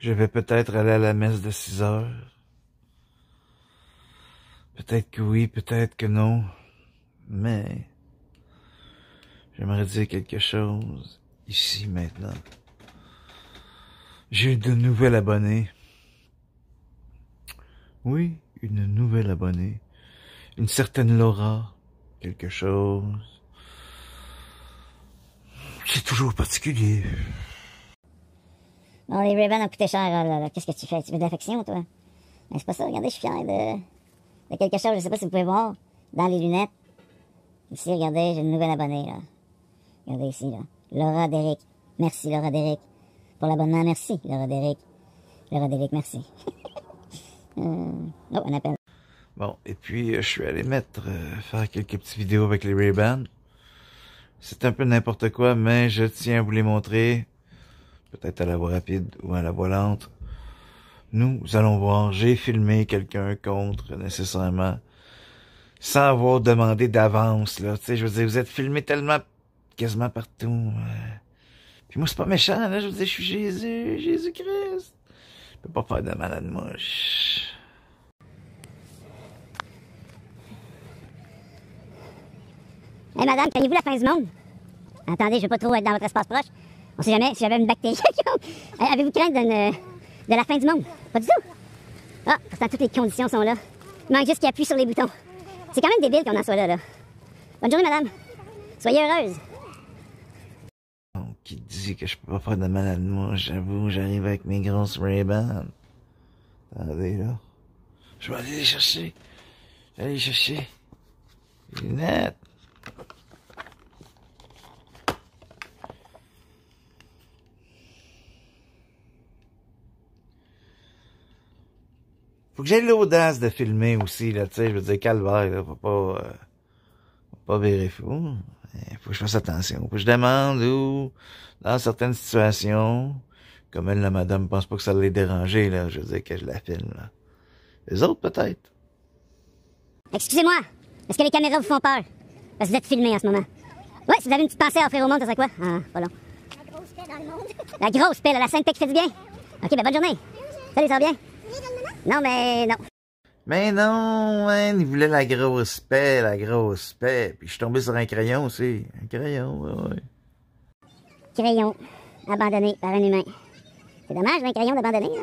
Je vais peut-être aller à la messe de 6 heures. Peut-être que oui, peut-être que non. Mais j'aimerais dire quelque chose ici maintenant. J'ai de nouvelles abonnés. Oui, une nouvelle abonnée. Une certaine Laura. Quelque chose. C'est toujours particulier. Bon, les Ray-Ban ont coûté cher, là, là. Qu'est-ce que tu fais? Tu veux de l'affection, toi? Mais c'est pas ça. Regardez, je suis fier de, de quelque chose. Je sais pas si vous pouvez voir dans les lunettes. Ici, regardez, j'ai une nouvelle abonnée, là. Regardez ici, là. Laura Derek. Merci, Laura Derek. Pour l'abonnement, merci, Laura Derek. Laura Derek, merci. euh... Oh, un appel. Bon, et puis euh, je suis allé mettre, euh, faire quelques petites vidéos avec les Ray-Ban. C'est un peu n'importe quoi, mais je tiens à vous les montrer. Peut-être à la voie rapide ou à la voie lente. Nous allons voir, j'ai filmé quelqu'un contre nécessairement, sans avoir demandé d'avance, là. Tu sais, je veux dire, vous êtes filmé tellement, quasiment partout. Puis moi, c'est pas méchant, là. Je veux dire, je suis Jésus, Jésus-Christ. Je peux pas faire de mal à de mouche. Hey, madame, craignez-vous la fin du monde? Attendez, je veux pas trop être dans votre espace proche. On sait jamais si j'avais une bactérie. Avez-vous crainte d'une- de la fin du monde? Pas du tout. Ah, pourtant, toutes les conditions sont là. Il manque juste qu'il appuie sur les boutons. C'est quand même débile qu'on en soit là, là. Bonne journée, madame. Soyez heureuse. Donc, qui dit que je peux pas faire de mal à de moi, j'avoue, j'arrive avec mes grosses Ray-Ban. Attendez, là. Je vais aller les chercher. Les chercher. Les lunettes. Faut que j'aie l'audace de filmer aussi, là, tu sais, je veux dire, calvaire, là, faut pas, euh, faut pas virer fou. Il faut que je fasse attention. Faut que je demande où, dans certaines situations, comme elle, la madame, pense pas que ça l'ait dérangé, là, je veux dire, que je la filme, là. Les autres, peut-être. Excusez-moi. Est-ce que les caméras vous font peur? Parce que vous êtes filmé en ce moment. Ouais, si vous avez une petite pensée à offrir au monde, ça serait quoi? Ah, pas long. La grosse paix dans le monde. La grosse paix, là, la sainte paix qui fait du bien. Ok, ben bonne journée. Salut, ça va bien? Non, mais non. Mais non, man, il voulait la grosse paix, la grosse paix. Puis je suis tombé sur un crayon aussi. Un crayon, ouais, ouais. Crayon abandonné par un humain. C'est dommage, un crayon d'abandonné, là.